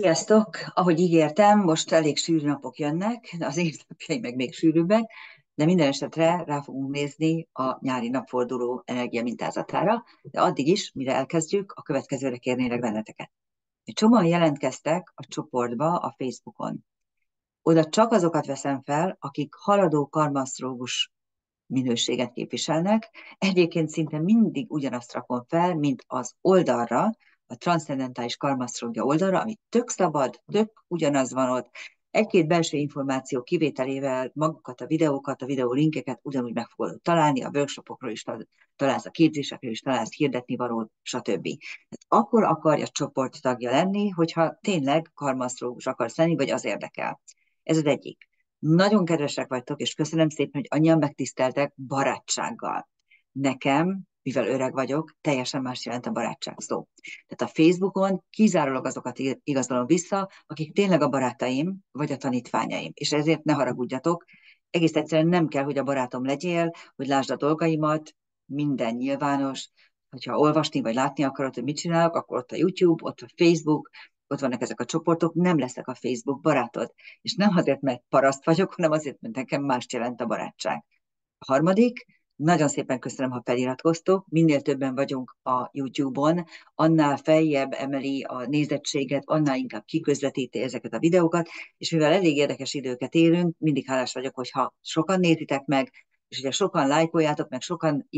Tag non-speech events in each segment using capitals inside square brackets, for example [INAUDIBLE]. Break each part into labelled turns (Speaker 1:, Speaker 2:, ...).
Speaker 1: Sziasztok! Ahogy ígértem, most elég sűrű napok jönnek, az évnapjai meg még sűrűbbek, de minden esetre rá fogunk nézni a nyári napforduló energia mintázatára, de addig is, mire elkezdjük, a következőre kérnélek benneteket. Egy csomóan jelentkeztek a csoportba a Facebookon. Oda csak azokat veszem fel, akik haladó karmasztrógus minőséget képviselnek. Egyébként szinte mindig ugyanazt rakom fel, mint az oldalra, a transzcendentális karmasztrogja oldalra, ami tök szabad, tök ugyanaz van ott, egy-két belső információ kivételével magukat a videókat, a videó linkeket ugyanúgy meg fogod találni, a workshopokról is találsz, a képzésekről is találsz, hirdetni való, stb. Tehát akkor akarja csoport tagja lenni, hogyha tényleg karmasztrógus akarsz lenni, vagy az érdekel. Ez az egyik. Nagyon kedvesek vagytok, és köszönöm szépen, hogy annyian megtiszteltek barátsággal. Nekem mivel öreg vagyok, teljesen más jelent a barátság szó. Tehát a Facebookon kizárólag azokat igazolom vissza, akik tényleg a barátaim, vagy a tanítványaim. És ezért ne haragudjatok, egész egyszerűen nem kell, hogy a barátom legyél, hogy lásd a dolgaimat, minden nyilvános, hogyha olvasni vagy látni akarod, hogy mit csinálok, akkor ott a YouTube, ott a Facebook, ott vannak ezek a csoportok, nem leszek a Facebook barátod. És nem azért, mert paraszt vagyok, hanem azért, mert nekem más jelent a barátság. A harmadik, nagyon szépen köszönöm, ha feliratkoztok. Minél többen vagyunk a YouTube-on, annál feljebb emeli a nézettséget, annál inkább kiközvetíti ezeket a videókat, és mivel elég érdekes időket élünk, mindig hálás vagyok, hogyha sokan nézitek meg, és ugye sokan lájkoljátok, meg sokan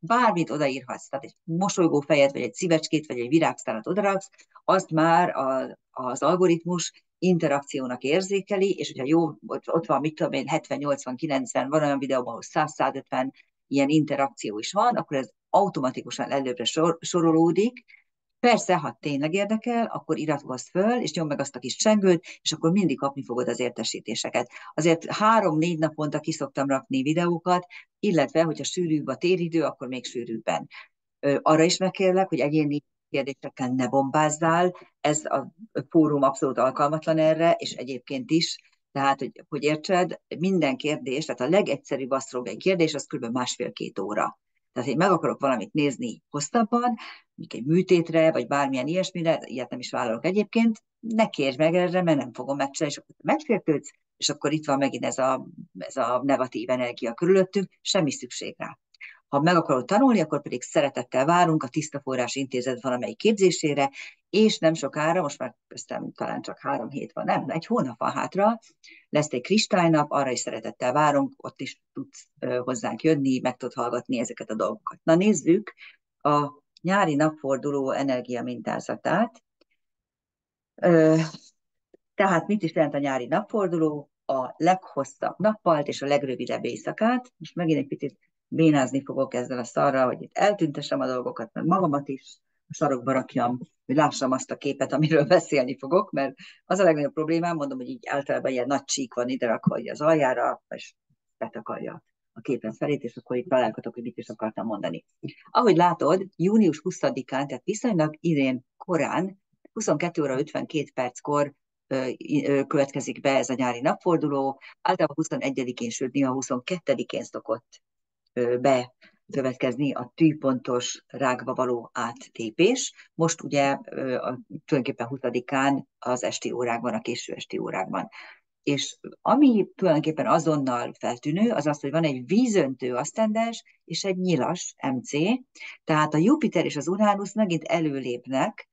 Speaker 1: bármit odaírhatsz, tehát egy mosolygó fejet, vagy egy szívecskét, vagy egy virágsztálat odaraksz, azt már a, az algoritmus interakciónak érzékeli, és hogyha jó, ott, van, mit tudom én, 70, 80, 90, van olyan videóban, ahol 100, 150 ilyen interakció is van, akkor ez automatikusan előbbre sor, sorolódik. Persze, ha tényleg érdekel, akkor iratkozz föl, és nyomd meg azt a kis csengőt, és akkor mindig kapni fogod az értesítéseket. Azért három-négy naponta kiszoktam rakni videókat, illetve, hogyha sűrűbb a téridő, akkor még sűrűbben. Arra is megkérlek, hogy egyéni kérdésekkel ne bombázzál, ez a fórum abszolút alkalmatlan erre, és egyébként is tehát, hogy, hogy értsed, minden kérdés, tehát a legegyszerűbb asztrológiai kérdés az kb. másfél-két óra. Tehát, hogy meg akarok valamit nézni hosszabban, mondjuk egy műtétre, vagy bármilyen ilyesmire, ilyet nem is vállalok egyébként, ne kérj meg erre, mert nem fogom megcsinálni, és akkor megfértődsz, és akkor itt van megint ez a, ez a negatív energia körülöttünk, semmi szükség rá. Ha meg akarod tanulni, akkor pedig szeretettel várunk a Tiszta Forrás Intézet valamelyik képzésére, és nem sokára, most már köztem talán csak három hét van, nem, egy hónap van hátra, lesz egy kristálynap, arra is szeretettel várunk, ott is tudsz hozzánk jönni, meg tudod hallgatni ezeket a dolgokat. Na nézzük a nyári napforduló energia mintázatát. Tehát mit is jelent a nyári napforduló? A leghosszabb nappalt és a legrövidebb éjszakát. Most megint egy picit bénázni fogok ezzel a szarral, hogy itt eltüntessem a dolgokat, mert magamat is a sarokba rakjam, hogy lássam azt a képet, amiről [LAUGHS] beszélni fogok, mert az a legnagyobb problémám, mondom, hogy így általában ilyen nagy csík van ide rakva az aljára, és betakarja a képet felét, és akkor itt találkozok, hogy mit is akartam mondani. Ahogy látod, június 20-án, tehát viszonylag idén korán, 22 óra 52 perckor következik be ez a nyári napforduló, általában 21-én, sőt néha 22-én szokott bekövetkezni a tűpontos rákba való áttépés. Most ugye a, tulajdonképpen 20-án az esti órákban, a késő esti órákban. És ami tulajdonképpen azonnal feltűnő, az az, hogy van egy vízöntő asztendens és egy nyilas MC, tehát a Jupiter és az Uranus megint előlépnek,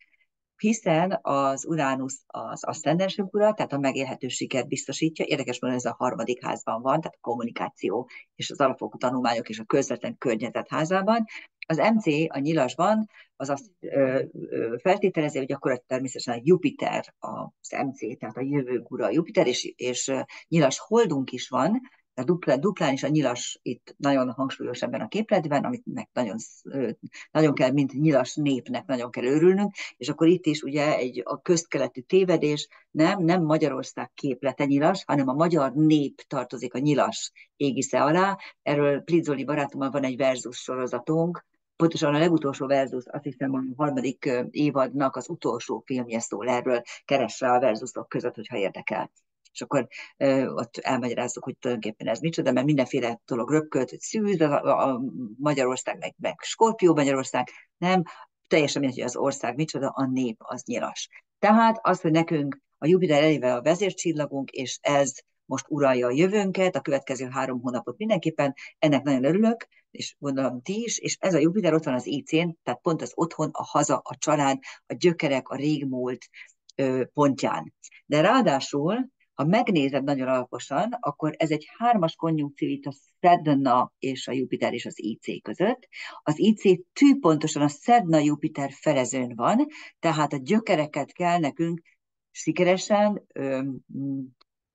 Speaker 1: hiszen az Uránusz az aszcendensünk ura, tehát a megélhetőséget biztosítja. Érdekes módon ez a harmadik házban van, tehát a kommunikáció és az alapokú tanulmányok és a közvetlen környezet házában. Az MC a nyilasban az azt ö, ö, feltételezi, hogy akkor természetesen a Jupiter az MC, tehát a jövő ura a Jupiter, és, és nyilas holdunk is van, a duplán, duplán is a nyilas itt nagyon hangsúlyos ebben a képletben, amit nagyon, nagyon kell, mint nyilas népnek nagyon kell örülnünk, és akkor itt is ugye egy a közkeletű tévedés, nem, nem Magyarország képlete nyilas, hanem a magyar nép tartozik a nyilas égisze alá. Erről Plizzoli barátommal van egy versus sorozatunk, pontosan a legutolsó versus, azt hiszem a harmadik évadnak az utolsó filmje szól erről, keresse a versusok között, hogyha érdekel és akkor ö, ott elmagyarázzuk, hogy tulajdonképpen ez micsoda, mert mindenféle dolog röpkölt, hogy szűz a, Magyarország, meg, meg Skorpió Magyarország, nem, teljesen mindegy, hogy az ország micsoda, a nép az nyilas. Tehát az, hogy nekünk a Jupiter elével a vezércsillagunk, és ez most uralja a jövőnket, a következő három hónapot mindenképpen, ennek nagyon örülök, és gondolom ti is, és ez a Jupiter ott van az IC-n, tehát pont az otthon, a haza, a család, a gyökerek, a régmúlt pontján. De ráadásul, ha megnézed nagyon alaposan, akkor ez egy hármas konjunkció a Sedna és a Jupiter és az IC között. Az IC tű pontosan a Sedna-Jupiter felezőn van, tehát a gyökereket kell nekünk sikeresen,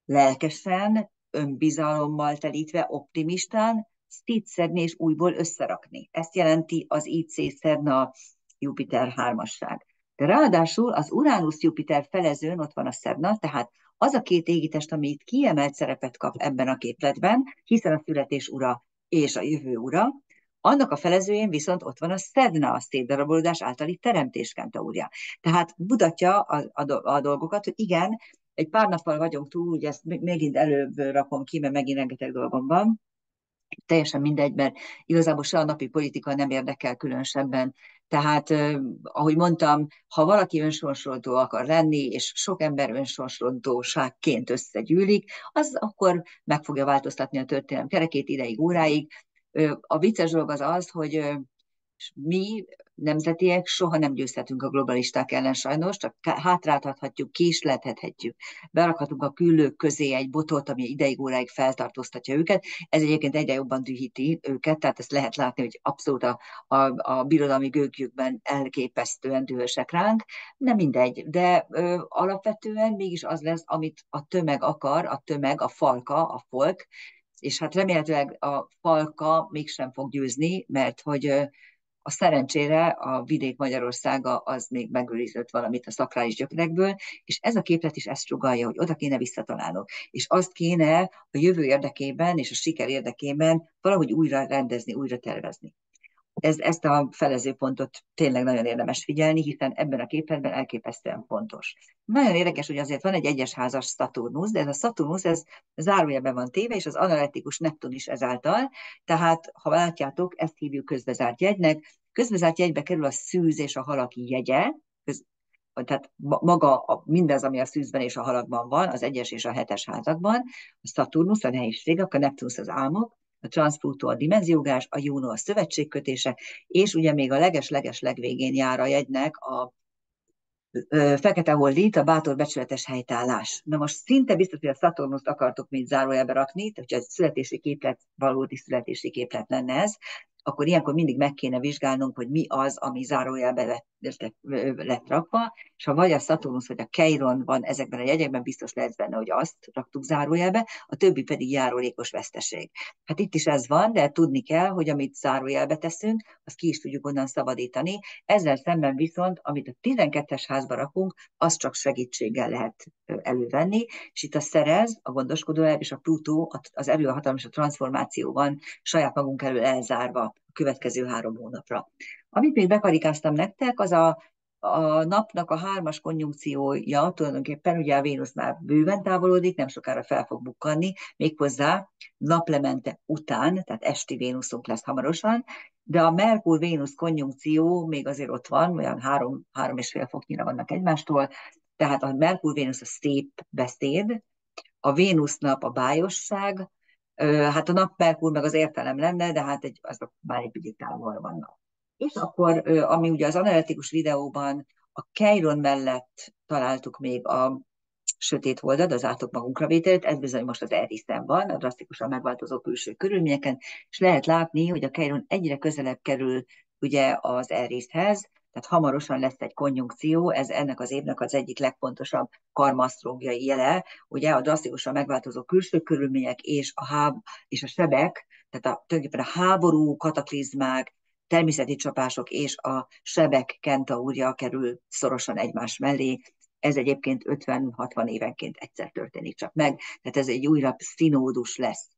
Speaker 1: lelkesen, önbizalommal telítve, optimistán szétszedni és újból összerakni. Ezt jelenti az IC Szerna Jupiter hármasság. De ráadásul az Uranus-Jupiter felezőn ott van a Szerna, tehát az a két égitest, ami itt kiemelt szerepet kap ebben a képletben, hiszen a születés ura és a jövő ura, annak a felezőjén viszont ott van a Szedna, a szétdarabolódás általi teremtés kentaúrja. Tehát mutatja a, a, a dolgokat, hogy igen, egy pár nappal vagyunk túl, ugye ezt megint előbb rakom ki, mert megint rengeteg dolgom van, teljesen mindegy, mert igazából se a napi politika nem érdekel különösebben. Tehát, ahogy mondtam, ha valaki önsorsoltó akar lenni, és sok ember önsorsoltóságként összegyűlik, az akkor meg fogja változtatni a történelem kerekét ideig, óráig. A vicces dolog az az, hogy mi nemzetiek soha nem győzhetünk a globalisták ellen sajnos, csak hátráltathatjuk, késleltethetjük. Berakhatunk a küllők közé egy botot, ami ideig óráig feltartóztatja őket. Ez egyébként egyre jobban dühíti őket, tehát ezt lehet látni, hogy abszolút a, a, a birodalmi gőgjükben elképesztően dühösek ránk. Nem mindegy, de ö, alapvetően mégis az lesz, amit a tömeg akar, a tömeg, a falka, a folk, és hát remélhetőleg a falka mégsem fog győzni, mert hogy a szerencsére a vidék Magyarországa az még megőrizött valamit a szakrális gyökerekből, és ez a képlet is ezt sugalja, hogy oda kéne visszatalálnod. És azt kéne a jövő érdekében és a siker érdekében valahogy újra rendezni, újra tervezni ez, ezt a felezőpontot tényleg nagyon érdemes figyelni, hiszen ebben a képletben elképesztően fontos. Nagyon érdekes, hogy azért van egy egyes házas Saturnus, de ez a Saturnus, ez zárójelben van téve, és az analitikus Neptun is ezáltal, tehát ha látjátok, ezt hívjuk közbezárt jegynek, közbezárt jegybe kerül a szűz és a halak jegye, köz, tehát maga a, mindez, ami a szűzben és a halakban van, az egyes és a hetes házakban, a Saturnus a nehézség, a Neptunus az álmok, a transzplutó a dimenziógás, a Juno a szövetségkötése, és ugye még a leges-leges legvégén jár a jegynek a fekete holdít, a bátor becsületes helytállás. Na most szinte biztos, hogy a Saturnust akartok még zárójelbe rakni, tehát hogyha egy születési képlet, valódi születési képlet lenne ez, akkor ilyenkor mindig meg kéne vizsgálnunk, hogy mi az, ami zárójelbe lett, lett rakva, és ha vagy a Saturnus vagy a Keiron van ezekben a jegyekben, biztos lehet benne, hogy azt raktuk zárójelbe, a többi pedig járulékos veszteség. Hát itt is ez van, de tudni kell, hogy amit zárójelbe teszünk, azt ki is tudjuk onnan szabadítani. Ezzel szemben viszont, amit a 12-es házba rakunk, az csak segítséggel lehet elővenni, és itt a Szerez, a gondoskodó és a Plutó, az erő, a hatalom és a transformáció van saját magunk elől elzárva a következő három hónapra. Amit még bekarikáztam nektek, az a a napnak a hármas konjunkciója tulajdonképpen ugye a Vénusz már bőven távolodik, nem sokára fel fog bukkanni, méghozzá naplemente után, tehát esti Vénuszunk lesz hamarosan, de a Merkur-Vénusz konjunkció még azért ott van, olyan három, három és fél foknyira vannak egymástól, tehát a Merkur-Vénusz a szép beszéd, a Vénusz nap a bájosság, hát a nap Merkur meg az értelem lenne, de hát egy, azok már egy picit távol vannak. És akkor, ami ugye az analitikus videóban a Keiron mellett találtuk még a sötét oldalt, az átok magunkra vételt, ez bizony most az Eriszen van, a drasztikusan megváltozó külső körülményeken, és lehet látni, hogy a Keiron egyre közelebb kerül ugye az Erishez, tehát hamarosan lesz egy konjunkció, ez ennek az évnek az egyik legfontosabb karmasztrógiai jele, ugye a drasztikusan megváltozó külső körülmények és a, háb, és a sebek, tehát a, tulajdonképpen a háború, kataklizmák, természeti csapások és a sebek kentaúrja kerül szorosan egymás mellé. Ez egyébként 50-60 évenként egyszer történik csak meg, tehát ez egy újra színódus lesz.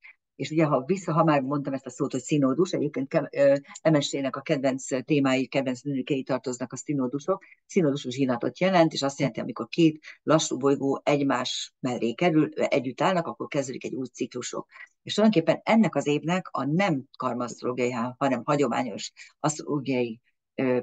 Speaker 1: És ugye, ha vissza, ha már mondtam ezt a szót, hogy színódus, egyébként MSZ-nek a kedvenc témái, kedvenc nőkei tartoznak a színódusok. Színódus zsinatot jelent, és azt jelenti, amikor két lassú bolygó egymás mellé kerül, együtt állnak, akkor kezdődik egy új ciklusok. És tulajdonképpen ennek az évnek a nem karmasztrológiai, hanem hagyományos asztrológiai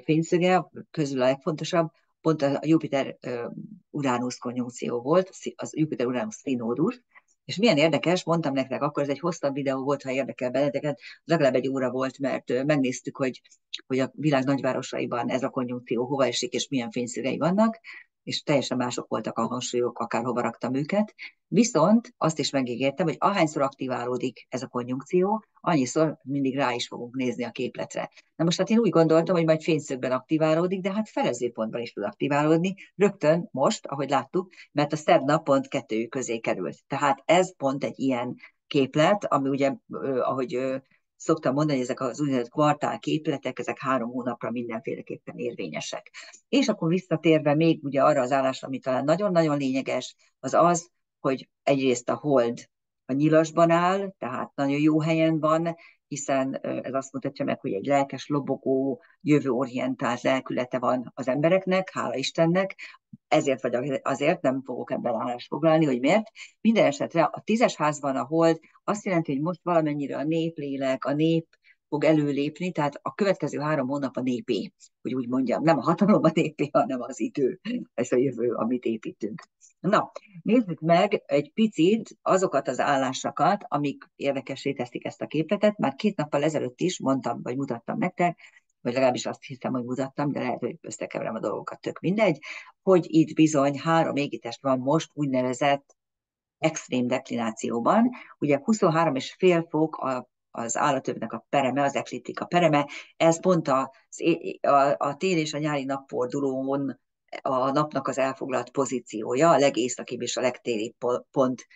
Speaker 1: fényszöge közül a legfontosabb, pont a Jupiter-Uránusz konjunkció volt, az Jupiter-Uránusz színódus, és milyen érdekes, mondtam nektek, akkor ez egy hosszabb videó volt, ha érdekel benneteket, legalább egy óra volt, mert megnéztük, hogy, hogy a világ nagyvárosaiban ez a konjunkció hova esik, és milyen fényszögei vannak, és teljesen mások voltak a hangsúlyok, akárhova raktam őket. Viszont azt is megígértem, hogy ahányszor aktiválódik ez a konjunkció, annyiszor mindig rá is fogunk nézni a képletre. Na most hát én úgy gondoltam, hogy majd fényszögben aktiválódik, de hát felezőpontban is tud aktiválódni, rögtön most, ahogy láttuk, mert a szerd pont kettő közé került. Tehát ez pont egy ilyen képlet, ami ugye, ahogy szoktam mondani, ezek az úgynevezett kvartál képletek, ezek három hónapra mindenféleképpen érvényesek. És akkor visszatérve még ugye arra az állásra, ami talán nagyon-nagyon lényeges, az az, hogy egyrészt a hold a nyilasban áll, tehát nagyon jó helyen van, hiszen ez azt mutatja meg, hogy egy lelkes, lobogó, jövőorientált lelkülete van az embereknek, hála Istennek, ezért vagy azért nem fogok ebben állást foglalni, hogy miért. Minden esetre a tízes házban a hold azt jelenti, hogy most valamennyire a néplélek, a nép fog előlépni, tehát a következő három hónap a népé, hogy úgy mondjam, nem a hatalom a népé, hanem az idő, ez a jövő, amit építünk. Na, nézzük meg egy picit azokat az állásokat, amik érdekesé teszik ezt a képletet. Már két nappal ezelőtt is mondtam, vagy mutattam nektek, vagy legalábbis azt hiszem, hogy mutattam, de lehet, hogy összekeverem a dolgokat, tök mindegy, hogy itt bizony három égitest van most úgynevezett extrém deklinációban. Ugye 23,5 fok a az állatövnek a pereme, az ekliptika pereme, ez pont a, a, a tél és a nyári napfordulón a napnak az elfoglalt pozíciója, a legészakibb és a legtéli pont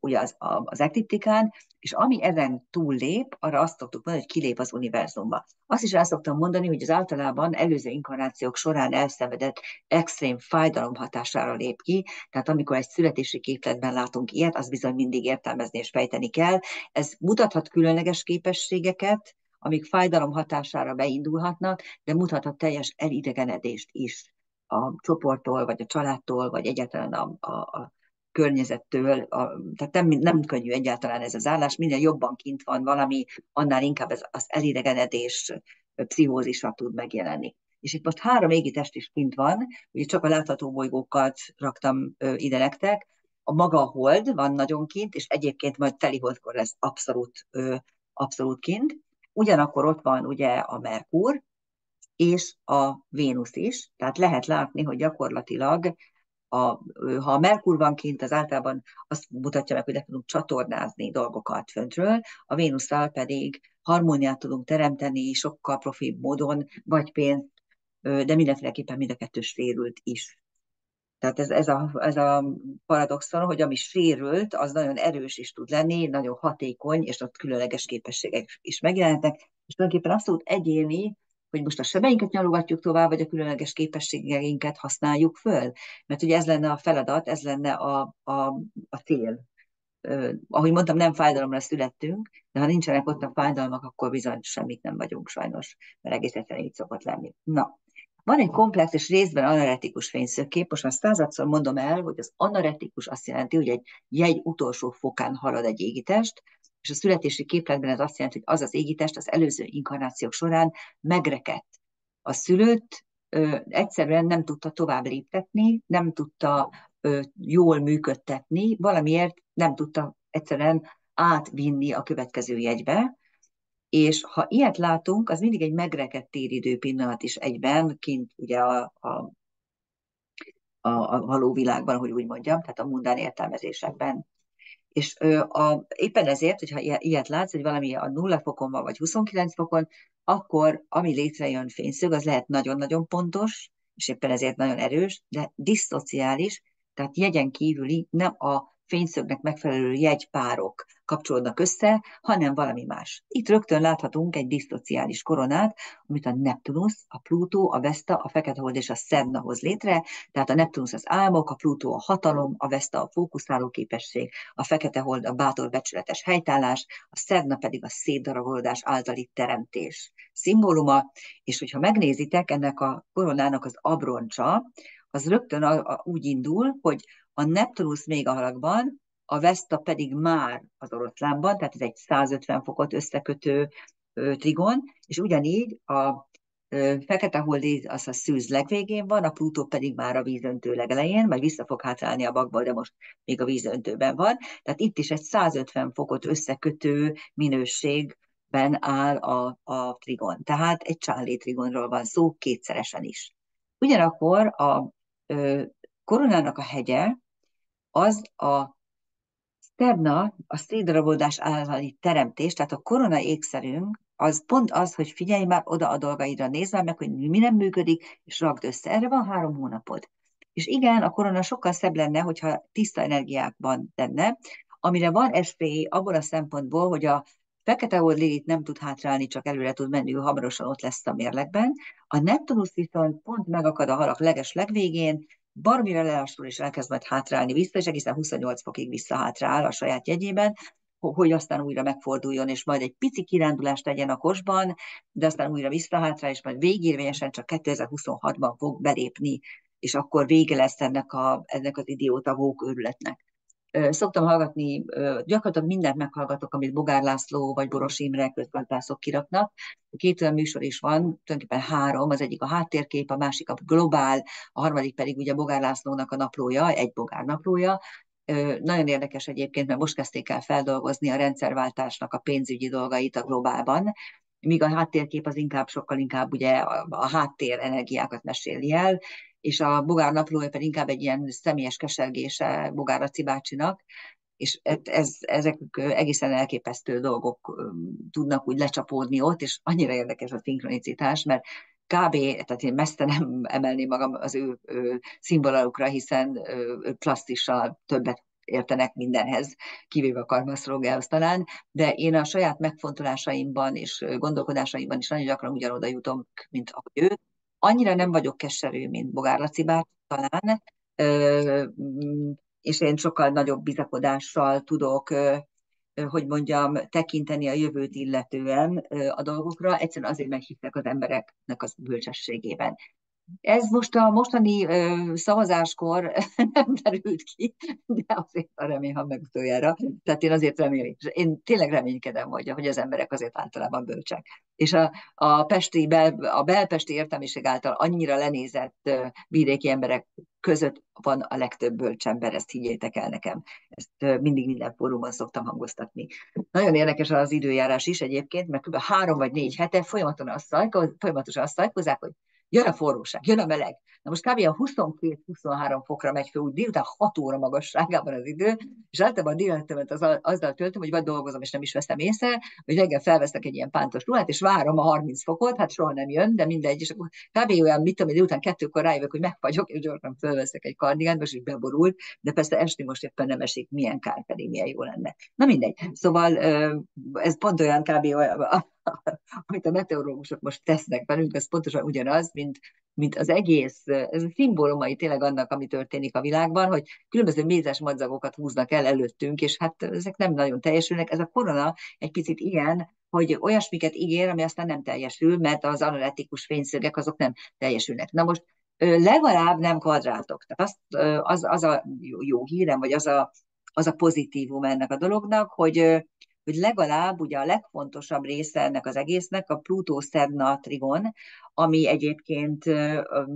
Speaker 1: ugye az, az ekliptikán, és ami ezen túllép, arra azt szoktuk mondani, hogy kilép az univerzumba. Azt is el szoktam mondani, hogy az általában előző inkarnációk során elszenvedett extrém fájdalom hatására lép ki, tehát amikor egy születési képletben látunk ilyet, az bizony mindig értelmezni és fejteni kell. Ez mutathat különleges képességeket, amik fájdalom hatására beindulhatnak, de mutathat teljes elidegenedést is a csoporttól, vagy a családtól, vagy egyáltalán a, a, a környezettől, a, tehát nem, nem könnyű egyáltalán ez az állás, minél jobban kint van valami, annál inkább ez, az elidegenedés pszichózisra tud megjelenni. És itt most három égitest is kint van, ugye csak a látható bolygókat raktam ö, ide nektek, a maga hold van nagyon kint, és egyébként majd teli holdkor lesz abszolút, ö, abszolút kint. Ugyanakkor ott van ugye a Merkur, és a Vénusz is, tehát lehet látni, hogy gyakorlatilag a, ha a Merkur van kint, az általában azt mutatja meg, hogy le tudunk csatornázni dolgokat föntről, a Vénusszal pedig harmóniát tudunk teremteni sokkal profibb módon, vagy pénzt, de mindenféleképpen mind a kettő sérült is. Tehát ez, ez, a, ez a paradoxon, hogy ami sérült, az nagyon erős is tud lenni, nagyon hatékony, és ott különleges képességek is megjelentek, és tulajdonképpen tud egyéni, hogy most a sebeinket nyalogatjuk tovább, vagy a különleges képességeinket használjuk föl. Mert ugye ez lenne a feladat, ez lenne a, a, a cél. Uh, ahogy mondtam, nem fájdalomra születtünk, de ha nincsenek ott a fájdalmak, akkor bizony semmit nem vagyunk sajnos, mert egész egyszerűen így szokott lenni. Na, van egy komplex és részben anaretikus fényszökkép, most már századszor mondom el, hogy az anaretikus azt jelenti, hogy egy jegy utolsó fokán halad egy égitest, és a születési képletben ez azt jelenti, hogy az az égitest az előző inkarnációk során megrekedt. A szülőt ö, egyszerűen nem tudta tovább léptetni, nem tudta ö, jól működtetni, valamiért nem tudta egyszerűen átvinni a következő jegybe, és ha ilyet látunk, az mindig egy megrekedt téridő pillanat is egyben, kint ugye a, a, a, a való világban, hogy úgy mondjam, tehát a mundán értelmezésekben. És a, éppen ezért, hogyha ilyet látsz, hogy valami a nulla fokon van, vagy 29 fokon, akkor ami létrejön fényszög, az lehet nagyon-nagyon pontos, és éppen ezért nagyon erős, de diszociális, tehát jegyen kívüli, nem a fényszögnek megfelelő jegypárok kapcsolódnak össze, hanem valami más. Itt rögtön láthatunk egy diszociális koronát, amit a Neptunus, a Plutó, a Vesta, a Fekete Hold és a Sedna hoz létre, tehát a Neptunus az álmok, a Plutó a hatalom, a Vesta a fókuszáló képesség, a Fekete Hold a bátor becsületes helytállás, a Sedna pedig a szétdarabolódás általi teremtés szimbóluma, és hogyha megnézitek, ennek a koronának az abroncsa, az rögtön a, a, úgy indul, hogy a Neptunus még a halakban, a Vesta pedig már az oroszlánban, tehát ez egy 150 fokot összekötő ö, trigon, és ugyanígy a fekete holdi az a szűz legvégén van, a Plutó pedig már a vízöntő legelején, majd vissza fog hátrálni a bakba, de most még a vízöntőben van. Tehát itt is egy 150 fokot összekötő minőségben áll a, a trigon. Tehát egy csállé trigonról van szó kétszeresen is. Ugyanakkor a ö, koronának a hegye az a Terna a szétdarabolódás állali teremtés, tehát a korona ékszerünk, az pont az, hogy figyelj már oda a dolgaidra, nézd meg, hogy mi nem működik, és rakd össze. Erre van három hónapod. És igen, a korona sokkal szebb lenne, hogyha tiszta energiákban lenne, amire van esély abból a szempontból, hogy a fekete old Lilith nem tud hátrálni, csak előre tud menni, ő hamarosan ott lesz a mérlegben. A Neptunus viszont pont megakad a halak leges legvégén, barmira lelassul és elkezd majd hátrálni vissza, és egészen 28 fokig visszahátrál a saját jegyében, hogy aztán újra megforduljon, és majd egy pici kirándulást tegyen a kosban, de aztán újra visszahátrá, és majd végérvényesen csak 2026-ban fog belépni, és akkor vége lesz ennek, a, ennek az idióta vók őrületnek. Szoktam hallgatni, gyakorlatilag mindent meghallgatok, amit Bogár László vagy Boros Imre közgazdászok kiraknak. Két olyan műsor is van, tulajdonképpen három, az egyik a háttérkép, a másik a globál, a harmadik pedig ugye Bogár Lászlónak a naplója, egy Bogár naplója, nagyon érdekes egyébként, mert most kezdték el feldolgozni a rendszerváltásnak a pénzügyi dolgait a globálban, míg a háttérkép az inkább sokkal inkább ugye a, háttér energiákat meséli el, és a Bogár naplója pedig inkább egy ilyen személyes kesergése Bogár Laci bácsinak, és ez, ezek egészen elképesztő dolgok tudnak úgy lecsapódni ott, és annyira érdekes a szinkronicitás, mert kb. tehát én messze nem [LAUGHS] emelném magam az ő, ő színvonalukra, hiszen ő plastissal többet értenek mindenhez, kivéve a karmasztrógához talán, de én a saját megfontolásaimban és gondolkodásaimban is nagyon gyakran ugyanoda jutom, mint ahogy ő. Annyira nem vagyok keserű, mint Bogár Laci bár, talán, és én sokkal nagyobb bizakodással tudok hogy mondjam, tekinteni a jövőt illetően a dolgokra, egyszerűen azért, mert hiszek az embereknek az bölcsességében. Ez most a mostani ö, szavazáskor [LAUGHS] nem derült ki, de azért a remény, ha meg utoljára. Tehát én azért remélem, én tényleg reménykedem, hogy, hogy az emberek azért általában bölcsek. És a, a, pesti, bel, a belpesti értelmiség által annyira lenézett ö, vidéki emberek között van a legtöbb bölcsember, ezt higgyétek el nekem. Ezt mindig minden fórumon szoktam hangoztatni. Nagyon érdekes az időjárás is egyébként, mert kb. három vagy négy hete folyamatosan azt, folyamatosan azt szajkozák, hogy jön a forróság, jön a meleg. Na most kb. a 22-23 fokra megy fel, úgy délután 6 óra magasságában az idő, és általában a déletemet az, azzal töltöm, hogy vagy dolgozom, és nem is veszem észre, hogy reggel felveszek egy ilyen pántos ruhát, és várom a 30 fokot, hát soha nem jön, de mindegy, és akkor kb. olyan, mit tudom, délután kettőkor rájövök, hogy megfagyok, és gyorsan felveszek egy kardigát, most is beborult, de persze esti most éppen nem esik, milyen kár pedig, milyen jó lenne. Na mindegy. Szóval ez pont olyan kb. olyan, amit a meteorológusok most tesznek velünk, ez pontosan ugyanaz, mint, mint az egész, ez a szimbólumai tényleg annak, ami történik a világban, hogy különböző mézes madzagokat húznak el előttünk, és hát ezek nem nagyon teljesülnek. Ez a korona egy picit ilyen, hogy olyasmiket ígér, ami aztán nem teljesül, mert az analitikus fényszögek azok nem teljesülnek. Na most legalább nem kvadrátok. Tehát az, az, az a jó hírem, vagy az a, az a pozitívum ennek a dolognak, hogy hogy legalább ugye a legfontosabb része ennek az egésznek a Plutó Szedna trigon, ami egyébként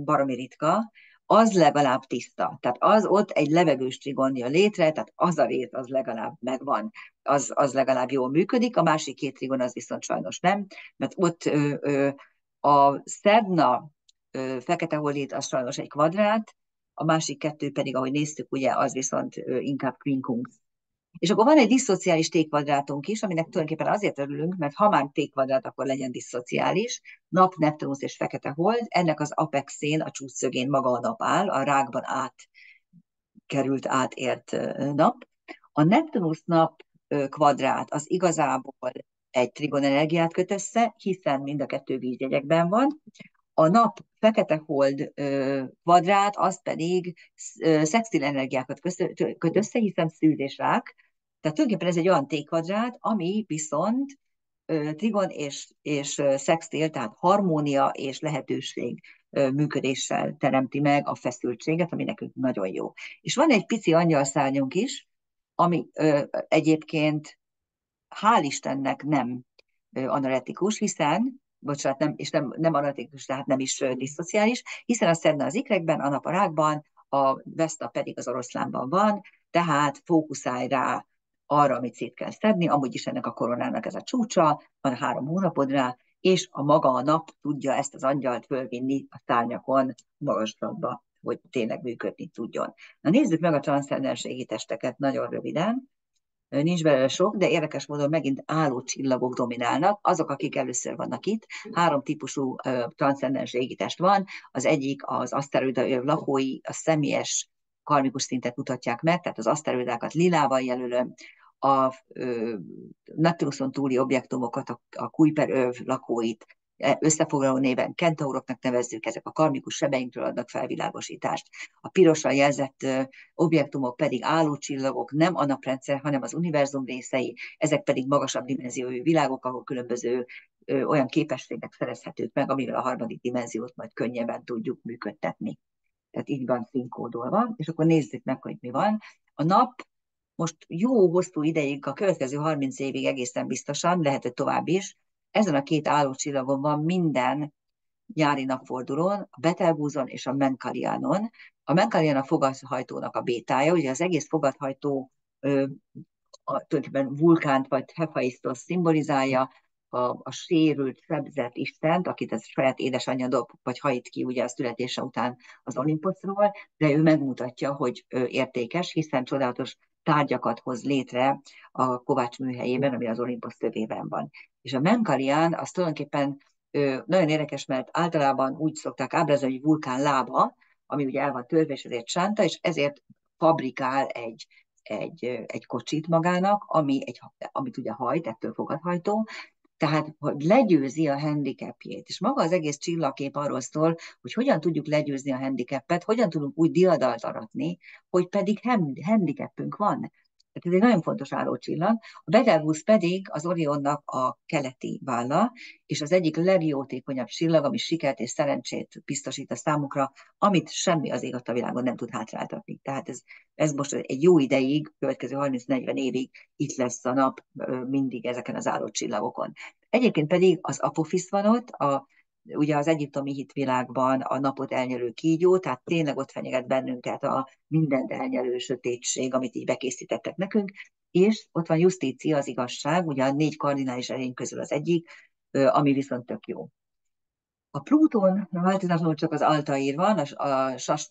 Speaker 1: baromi ritka, az legalább tiszta. Tehát az ott egy levegős trigon jön létre, tehát az a rész az legalább megvan, az, az legalább jól működik, a másik két trigon az viszont sajnos nem, mert ott ö, ö, a Szedna ö, fekete hollét az sajnos egy kvadrát, a másik kettő pedig, ahogy néztük, ugye az viszont inkább quincunx és akkor van egy diszociális tékvadrátunk is, aminek tulajdonképpen azért örülünk, mert ha már tékvadrát, akkor legyen diszociális. Nap, Neptunusz és fekete hold, ennek az apexén, a csúcsszögén maga a nap áll, a rákban át került átért nap. A Neptunusz nap kvadrát az igazából egy trigon energiát köt össze, hiszen mind a kettő vízjegyekben van. A nap fekete hold kvadrát, az pedig szextil energiákat köt össze, hiszen szűz rák, tehát tulajdonképpen ez egy olyan T-kvadrát, ami viszont trigon és, és szextil, tehát harmónia és lehetőség működéssel teremti meg a feszültséget, ami nekünk nagyon jó. És van egy pici angyalszárnyunk is, ami egyébként hál' Istennek nem analitikus, hiszen bocsánat, nem, és nem, nem analitikus, tehát nem is diszociális, hiszen a szedne az ikrekben, a nap a rákban, a Vesta pedig az oroszlánban van, tehát fókuszálj rá arra, amit szét kell szedni, amúgy is ennek a koronának ez a csúcsa, van három hónapod rá, és a maga a nap tudja ezt az angyalt fölvinni a szárnyakon magaslatba, hogy tényleg működni tudjon. Na nézzük meg a transzcendenségi testeket nagyon röviden. Nincs belőle sok, de érdekes módon megint álló csillagok dominálnak, azok, akik először vannak itt. Három típusú transzcendens égitest van, az egyik az aszteroida lakói, a személyes karmikus szintet mutatják meg, tehát az aszteroidákat lilával jelölöm, a Neptunuson túli objektumokat, a, a Kuiper öv lakóit e, összefoglaló néven kentauroknak nevezzük, ezek a karmikus sebeinkről adnak felvilágosítást. A pirosan jelzett objektumok pedig állócsillagok, nem a naprendszer, hanem az univerzum részei, ezek pedig magasabb dimenziójú világok, ahol különböző ö, olyan képességek szerezhetők meg, amivel a harmadik dimenziót majd könnyebben tudjuk működtetni. Tehát így van színkódolva, és akkor nézzük meg, hogy mi van. A nap most jó hosszú ideig, a következő 30 évig egészen biztosan, lehet, hogy tovább is, ezen a két állócsillagon van minden nyári napfordulón, a Betelgúzon és a Menkalianon. A Menkalian a fogadhajtónak a bétája, ugye az egész fogadhajtó ö, a, tulajdonképpen vulkánt vagy Hephaistos szimbolizálja, a, a sérült, sebzett Istent, akit ez saját édesanyja dob, vagy hajt ki ugye a születése után az Olimposzról, de ő megmutatja, hogy ő értékes, hiszen csodálatos tárgyakat hoz létre a Kovács műhelyében, ami az Olympus tövében van. És a Menkalian az tulajdonképpen nagyon érdekes, mert általában úgy szokták ábrázolni, hogy vulkán lába, ami ugye el van törve, és ezért sánta, és ezért fabrikál egy, egy, egy kocsit magának, ami egy, amit ugye hajt, ettől fogadhajtó, tehát, hogy legyőzi a handicapjét. És maga az egész csillagkép arról szól, hogy hogyan tudjuk legyőzni a handicapet, hogyan tudunk úgy diadalt aratni, hogy pedig handicapünk van. Tehát ez egy nagyon fontos állócsillag. A Betelgeuse pedig az Orionnak a keleti válla, és az egyik legjótékonyabb csillag, ami sikert és szerencsét biztosít a számukra, amit semmi az ég a világon nem tud hátráltatni. Tehát ez, ez most egy jó ideig, következő 30-40 évig itt lesz a nap mindig ezeken az állócsillagokon. Egyébként pedig az Apophis van ott, a ugye az egyiptomi hitvilágban a napot elnyelő kígyó, tehát tényleg ott fenyeget bennünket a mindent elnyelő sötétség, amit így bekészítettek nekünk, és ott van justícia, az igazság, ugye a négy kardinális erény közül az egyik, ami viszont tök jó. A Pluton változatlanul csak az Altair van, a, a, sas,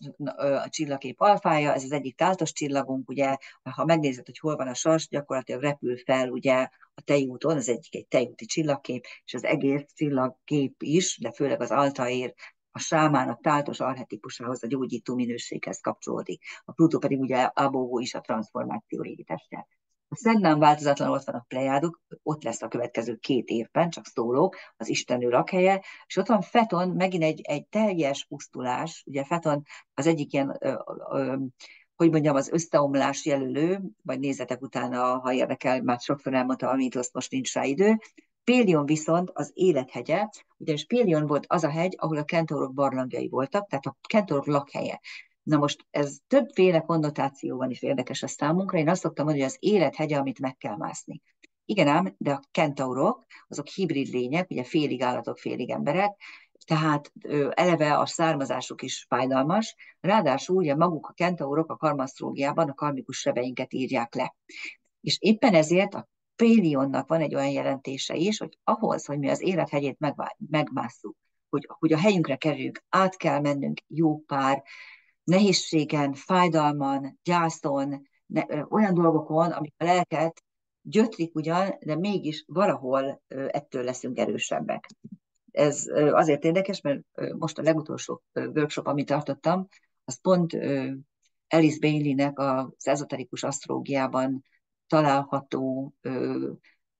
Speaker 1: a csillagkép alfája, ez az egyik táltos csillagunk, ugye, ha megnézed, hogy hol van a sas, gyakorlatilag repül fel ugye a tejúton, az egyik egy tejúti csillagkép, és az egész csillagkép is, de főleg az Altair a sámán, a táltos arhetipusához, a gyógyító minőséghez kapcsolódik. A Plutó pedig ugye abóvó is a transformáció égiteste. A Szendán változatlan ott van a plejádok, ott lesz a következő két évben, csak szólók, az Istenő lakhelye, és ott van Feton, megint egy, egy teljes pusztulás, ugye Feton az egyik ilyen, ö, ö, hogy mondjam, az összeomlás jelölő, vagy nézetek utána, ha érdekel, már sokszor elmondta, amit azt most nincs rá idő. Pélion viszont az élethegye, ugyanis Pélion volt az a hegy, ahol a kentorok barlangjai voltak, tehát a kentorok lakhelye. Na most ez többféle konnotációban is érdekes a számunkra. Én azt szoktam mondani, hogy az élet hegye, amit meg kell mászni. Igen ám, de a kentaurok, azok hibrid lények, ugye félig állatok, félig emberek, tehát eleve a származásuk is fájdalmas, ráadásul ugye maguk a kentaurok a karmasztrógiában a karmikus sebeinket írják le. És éppen ezért a Pélionnak van egy olyan jelentése is, hogy ahhoz, hogy mi az élethegyét megmásszuk, hogy, hogy a helyünkre kerüljünk, át kell mennünk jó pár nehézségen, fájdalman, gyászon, ne, olyan dolgokon, amik a lelket gyötrik ugyan, de mégis valahol ettől leszünk erősebbek. Ez azért érdekes, mert most a legutolsó workshop, amit tartottam, az pont Alice Bailey-nek az ezoterikus asztrógiában található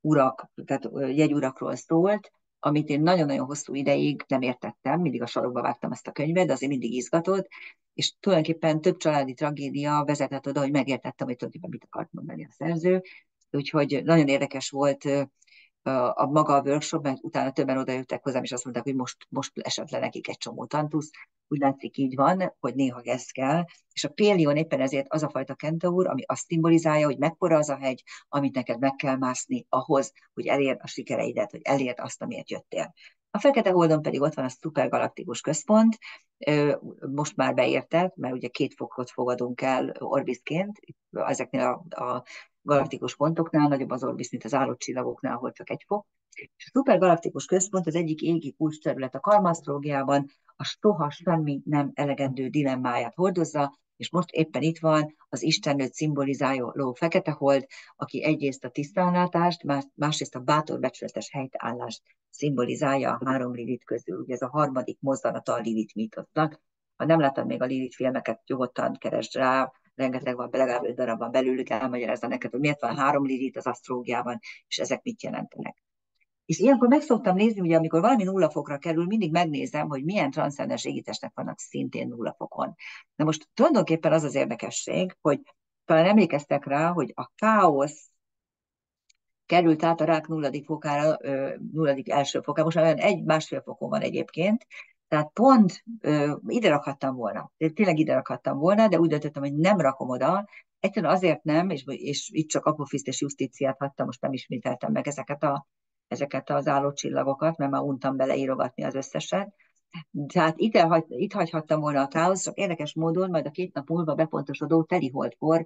Speaker 1: urak, tehát jegyurakról szólt, amit én nagyon-nagyon hosszú ideig nem értettem, mindig a sarokba vágtam ezt a könyvet, de azért mindig izgatott, és tulajdonképpen több családi tragédia vezetett oda, hogy megértettem, hogy tulajdonképpen mit akart mondani a szerző, úgyhogy nagyon érdekes volt a maga a workshop, mert utána többen odajöttek hozzám, és azt mondták, hogy most, most esett le nekik egy csomó tantusz. Úgy látszik így van, hogy néha ez kell. És a Pélion éppen ezért az a fajta kentaur, ami azt szimbolizálja, hogy mekkora az a hegy, amit neked meg kell mászni ahhoz, hogy elérd a sikereidet, hogy elérd azt, amiért jöttél. A fekete holdon pedig ott van a szupergalaktikus központ, most már beértett, mert ugye két fokot fogadunk el Orbisként, ezeknél a, a galaktikus pontoknál, nagyobb az Orbis, mint az állott csillagoknál, ahol csak egy fok. A szupergalaktikus központ az egyik égi kulcsterület a karmasztrológiában, a soha semmi nem elegendő dilemmáját hordozza, és most éppen itt van az Istennőt szimbolizáló fekete hold, aki egyrészt a tisztánlátást, másrészt a bátor becsületes helytállást szimbolizálja a három Lilith közül. Ugye ez a harmadik mozzanata a Lilith mítosznak. Ha nem láttad még a Lilith filmeket, nyugodtan keresd rá, rengeteg van, legalább öt darab van belőlük, elmagyarázza neked, hogy miért van három Lilith az asztrógiában, és ezek mit jelentenek. És ilyenkor meg szoktam nézni, hogy amikor valami nulla fokra kerül, mindig megnézem, hogy milyen transzcendens égitestnek vannak szintén nulla fokon. Na most tulajdonképpen az az érdekesség, hogy talán emlékeztek rá, hogy a káosz került át a rák nulladik fokára, nulladik első fokára, most már egy-másfél fokon van egyébként, tehát pont ö, ide rakhattam volna, tényleg ide rakhattam volna, de úgy döntöttem, hogy nem rakom oda, egyszerűen azért nem, és, és itt csak apofiszt és justíciát hattam, most nem ismételtem meg ezeket, a, ezeket az állócsillagokat, mert már untam beleírogatni az összeset. Tehát itt, elhagy, itt hagyhattam volna a káosz, csak érdekes módon majd a két nap múlva bepontosodó teli holdkor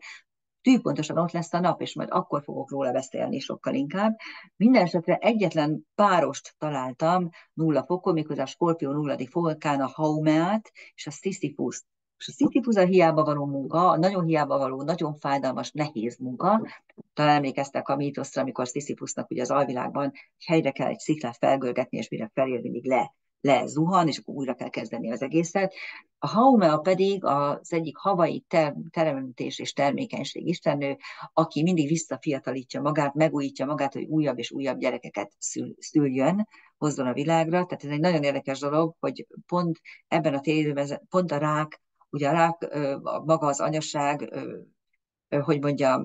Speaker 1: tűpontosan ott lesz a nap, és majd akkor fogok róla beszélni sokkal inkább. Minden esetre egyetlen párost találtam nulla fokon, miközben a Skorpió nulladik fokán a Haumeát és a Sisyphus. És a Sisyphus a hiába való munka, a nagyon hiába való, nagyon fájdalmas, nehéz munka. Talán emlékeztek a mítoszra, amikor Sisyphusnak ugye az alvilágban helyre kell egy sziklát felgörgetni, és mire felér, mindig le lezuhan, és akkor újra kell kezdeni az egészet. A Haumea pedig az egyik havai ter- teremtés és termékenység istennő, aki mindig visszafiatalítja magát, megújítja magát, hogy újabb és újabb gyerekeket szül- szüljön, hozzon a világra. Tehát ez egy nagyon érdekes dolog, hogy pont ebben a térben, pont a rák, ugye a rák maga az anyaság, hogy mondjam,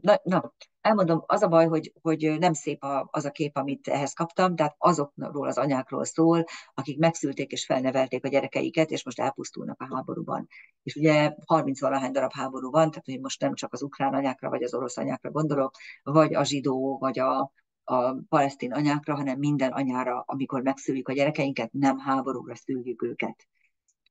Speaker 1: na, na elmondom, az a baj, hogy, hogy nem szép a, az a kép, amit ehhez kaptam, tehát azokról az anyákról szól, akik megszülték és felnevelték a gyerekeiket, és most elpusztulnak a háborúban. És ugye 30 valahány darab háború van, tehát hogy most nem csak az ukrán anyákra, vagy az orosz anyákra gondolok, vagy a zsidó, vagy a, a palesztin anyákra, hanem minden anyára, amikor megszüljük a gyerekeinket, nem háborúra szüljük őket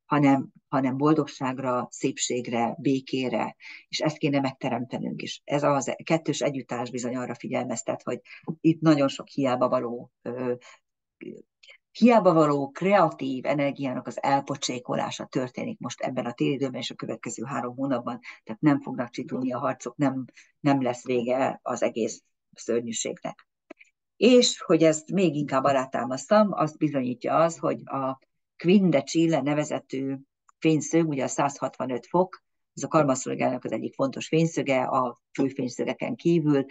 Speaker 1: hanem, hanem boldogságra, szépségre, békére, és ezt kéne megteremtenünk is. Ez az kettős együttárs bizony arra figyelmeztet, hogy itt nagyon sok hiába való hiába való kreatív energiának az elpocsékolása történik most ebben a téridőben és a következő három hónapban, tehát nem fognak csitulni a harcok, nem, nem lesz vége az egész szörnyűségnek. És hogy ezt még inkább alátámasztam, azt bizonyítja az, hogy a Quinde Chile nevezetű fényszög, ugye a 165 fok, ez a karmaszolgának az egyik fontos fényszöge, a főfényszögeken kívül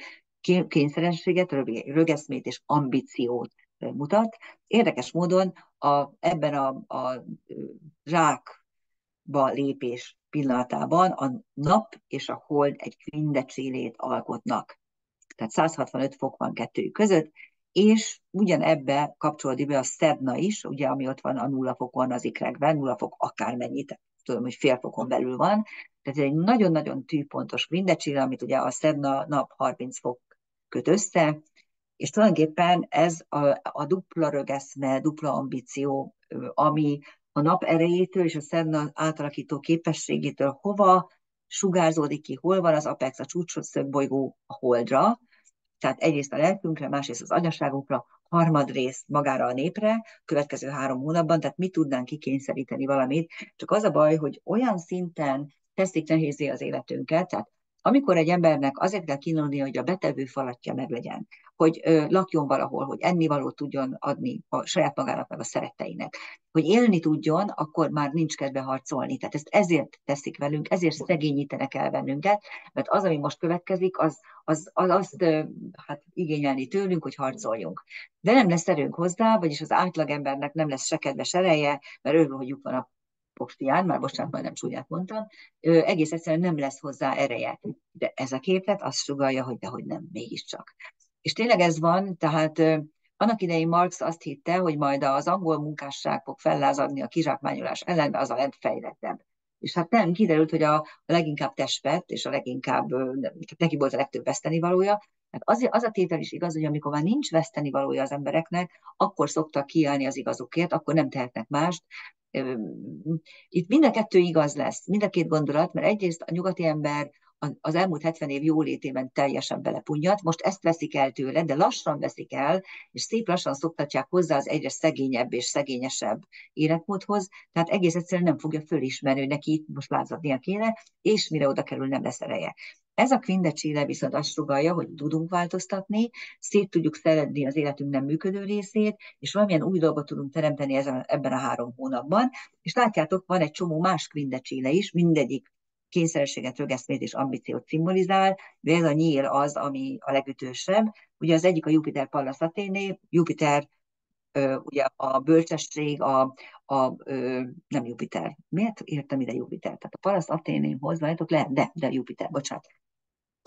Speaker 1: kényszerességet, rögeszmét és ambíciót mutat. Érdekes módon a, ebben a, a rákba lépés pillanatában a nap és a hold egy kvindecsilét alkotnak. Tehát 165 fok van kettőjük között, és ugyanebbe kapcsolódik be a szedna is, ugye, ami ott van a nulla fokon az ikrekben, nulla fok akármennyit, tudom, hogy fél fokon belül van, tehát ez egy nagyon-nagyon tűpontos vindecsire, amit ugye a szedna nap 30 fok köt össze, és tulajdonképpen ez a, a dupla rögeszme, dupla ambíció, ami a nap erejétől és a szedna átalakító képességétől hova sugárzódik ki, hol van az apex, a csúcsot bolygó a holdra, tehát egyrészt a lelkünkre, másrészt az anyaságunkra, harmadrészt magára a népre, következő három hónapban, tehát mi tudnánk kikényszeríteni valamit, csak az a baj, hogy olyan szinten teszik nehézé az életünket, tehát amikor egy embernek azért kell kínálni, hogy a betevő falatja meglegyen, hogy ö, lakjon valahol, hogy ennivalót tudjon adni a saját magának, meg a szeretteinek, hogy élni tudjon, akkor már nincs kedve harcolni. Tehát ezt ezért teszik velünk, ezért szegényítenek el bennünket, mert az, ami most következik, az, az, az azt ö, hát igényelni tőlünk, hogy harcoljunk. De nem lesz erőnk hozzá, vagyis az átlagembernek nem lesz se kedves ereje, mert örül, hogy van a postián, már bocsánat, majd nem csúnyát mondtam, egész egyszerűen nem lesz hozzá ereje. De ez a képlet azt sugalja, hogy dehogy nem, mégiscsak. És tényleg ez van, tehát annak idején Marx azt hitte, hogy majd az angol munkásság fog fellázadni a kizsákmányolás ellen, az a legfejlettebb. És hát nem, kiderült, hogy a, leginkább testvet, és a leginkább, neki volt a legtöbb veszteni valója, Hát az, az a tétel is igaz, hogy amikor már nincs veszteni valója az embereknek, akkor szoktak kiállni az igazukért, akkor nem tehetnek mást. Itt mind a kettő igaz lesz, mind a két gondolat, mert egyrészt a nyugati ember az elmúlt 70 év jólétében teljesen belepunnyat, most ezt veszik el tőle, de lassan veszik el, és szép lassan szoktatják hozzá az egyre szegényebb és szegényesebb életmódhoz, tehát egész egyszerűen nem fogja fölismerni, hogy neki itt most lázadnia kéne, és mire oda kerül, nem lesz ereje. Ez a Quinde viszont azt sugalja, hogy tudunk változtatni, szét tudjuk szeretni az életünk nem működő részét, és valamilyen új dolgot tudunk teremteni ezen, ebben a három hónapban. És látjátok, van egy csomó más Quinde is, mindegyik kényszerességet, rögeszmét és ambíciót szimbolizál, de ez a nyíl az, ami a legütősebb. Ugye az egyik a Jupiter Pallas Athéné, Jupiter ugye a bölcsesség, a, a ö, nem Jupiter. Miért írtam ide Jupiter? Tehát a Pallas Athénéhoz, várjátok le, de, de Jupiter, bocsánat.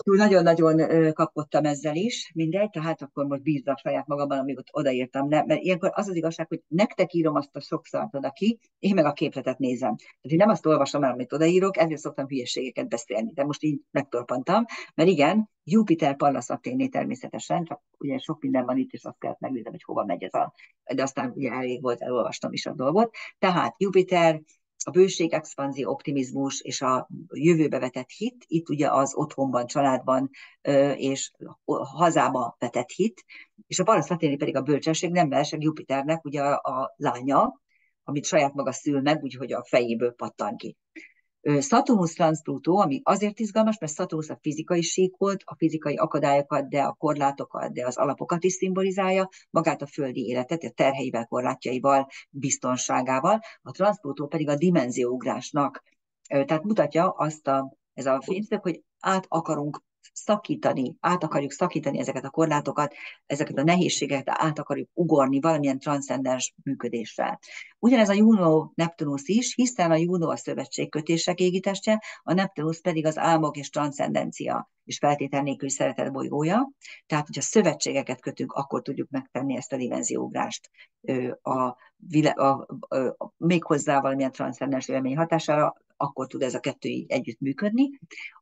Speaker 1: Nagyon-nagyon kapottam ezzel is, mindegy, tehát akkor most bízzak saját magamban, amíg ott odaírtam, ne, mert ilyenkor az az igazság, hogy nektek írom azt a sok szart oda ki, én meg a képletet nézem. Tehát én nem azt olvasom el, amit odaírok, ezért szoktam hülyeségeket beszélni, de most így megtorpantam, mert igen, Jupiter Pallas Athéné természetesen, csak ugye sok minden van itt, és azt kellett megnézem, hogy hova megy ez a, de aztán ugye elég volt, elolvastam is a dolgot. Tehát Jupiter, a bőség, expanzió, optimizmus és a jövőbe vetett hit, itt ugye az otthonban, családban és hazába vetett hit, és a paraszlaténi pedig a bölcsesség, nem verseg Jupiternek ugye a, a lánya, amit saját maga szül meg, úgyhogy a fejéből pattan ki. Saturnus Trans Pluto, ami azért izgalmas, mert Saturnus a fizikai síkolt, a fizikai akadályokat, de a korlátokat, de az alapokat is szimbolizálja, magát a földi életet, a terheivel, korlátjaival, biztonságával, a Trans Pluto pedig a dimenzióugrásnak, tehát mutatja azt a, ez a fényszög, hogy át akarunk szakítani, át akarjuk szakítani ezeket a korlátokat, ezeket a nehézségeket át akarjuk ugorni valamilyen transzcendens működéssel. Ugyanez a Juno-Neptunus is, hiszen a Juno a szövetségkötések égitestje, a Neptunus pedig az álmok és transzcendencia és feltétel nélkül szeretett bolygója. Tehát, hogyha szövetségeket kötünk, akkor tudjuk megtenni ezt a dimenzióugrást a, a, a, a, méghozzá valamilyen transzcendens élmény hatására, akkor tud ez a kettő együtt működni.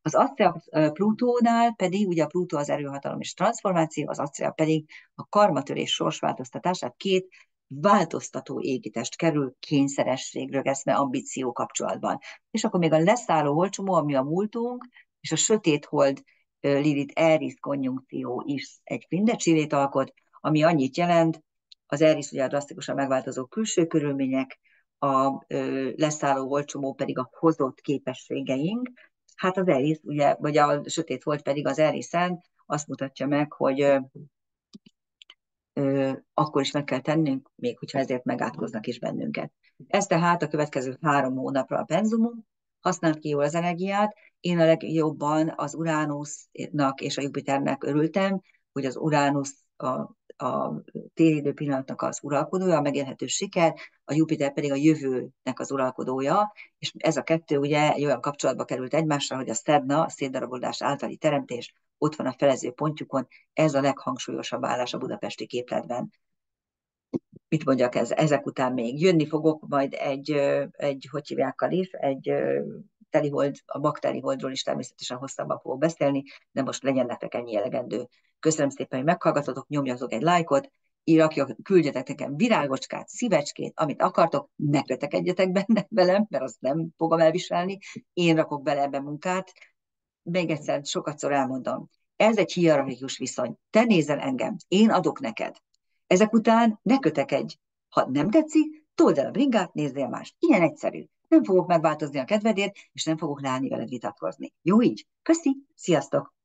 Speaker 1: Az Astrea Plutónál pedig, ugye a Plutó az erőhatalom és transformáció, az Astrea pedig a karmatörés sorsváltoztatás, tehát két változtató égitest kerül kényszeresség, rögeszme, ambíció kapcsolatban. És akkor még a leszálló holcsomó, ami a múltunk, és a sötét hold Lilith Eris konjunkció is egy findecsillét alkot, ami annyit jelent, az Eris ugye a drasztikusan megváltozó külső körülmények, a leszálló volcsomó pedig a hozott képességeink. Hát az Eris, ugye, vagy a sötét volt pedig az Erisen azt mutatja meg, hogy ö, ö, akkor is meg kell tennünk, még hogyha ezért megátkoznak is bennünket. Ez tehát a következő három hónapra a penzumunk, használt ki jól az energiát. Én a legjobban az Uránusznak és a Jupiternek örültem, hogy az Uránusz a a téridő pillanatnak az uralkodója, a megélhető siker, a Jupiter pedig a jövőnek az uralkodója, és ez a kettő ugye egy olyan kapcsolatba került egymással, hogy a Szedna, a szétdarabolás általi teremtés, ott van a felező pontjukon, ez a leghangsúlyosabb állás a budapesti képletben. Mit mondjak ez, ezek után még? Jönni fogok majd egy, egy hogy hívjákkal is, egy telihold, a baktériholdról is természetesen hosszabban fogok beszélni, de most legyen nektek ennyi elegendő. Köszönöm szépen, hogy meghallgatotok, nyomjatok egy lájkot, írakja, küldjetek nekem virágocskát, szívecskét, amit akartok, ne kötekedjetek benne [LAUGHS] velem, mert azt nem fogom elviselni, én rakok bele ebbe munkát. Még egyszer sokatszor elmondom, ez egy hierarchikus viszony. Te nézel engem, én adok neked. Ezek után ne kötekedj. Ha nem tetszik, told el a bringát, nézzél mást. Ilyen egyszerű nem fogok megváltozni a kedvedért, és nem fogok leállni veled vitatkozni. Jó így? Köszi, sziasztok!